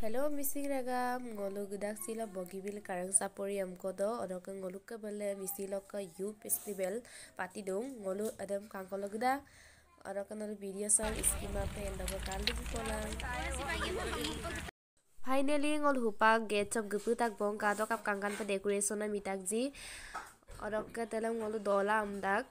Hello missing ragam ngolu gudak sila bogibil karang sapori amkodo odok ngolu ke bele misilo ke youth festival pati dong ngolu adam kangkolo guda odok ngolu video sang iskima pe endok kali kolang Finally ngol hupak get chop gupu tak bong ka dok ap kangkan pe decoration mitak ji odok ke telam ngolu dola amdak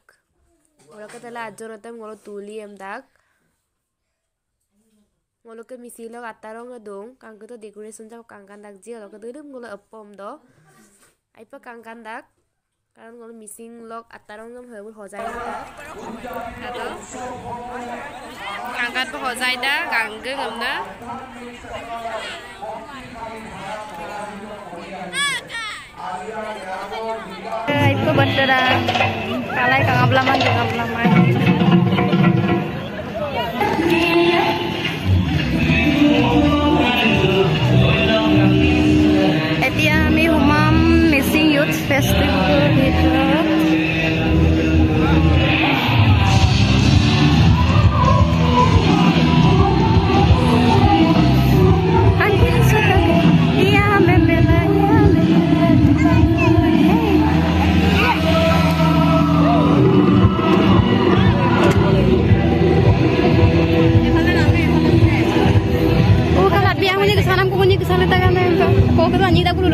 ngoloke misilok atarong dong kangko to decoration jak kangkan dak ji ngoloke dudum ngolo appom do aipa kangkan dak কারণ কোনো missing লক আতারঙ্গম হয়ে হজাই আতো কাঙ্গাত হজাই দা গাঙ্গে গমনা itu bandara kalai kang ablaman kita kan entah kok kita anjita kuru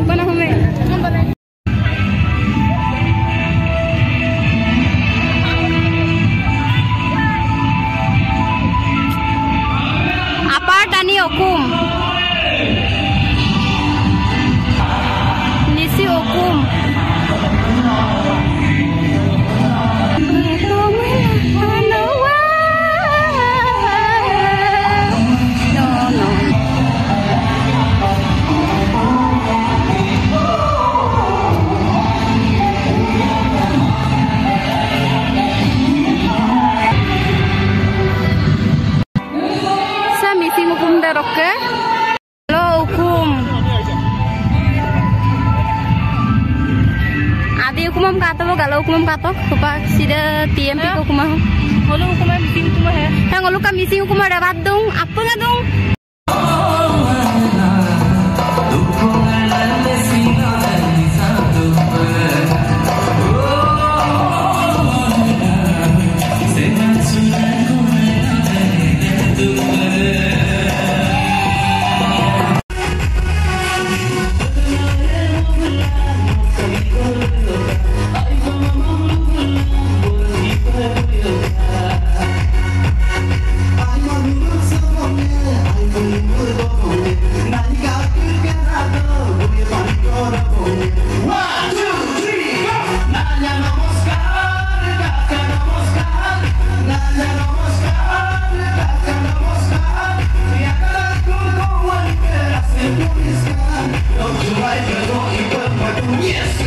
লের okay হুকুম আদি হুকুম কাতব গাল হুকুম কাতক সুপা সিদে টিএমপি হুকুম হলো হুকুম মিসিং হুকুম হে। হ্যাঁ হলো কা মিসিং হুকুম রে বাদ দুং আপুঙ্গা দুং। Yes!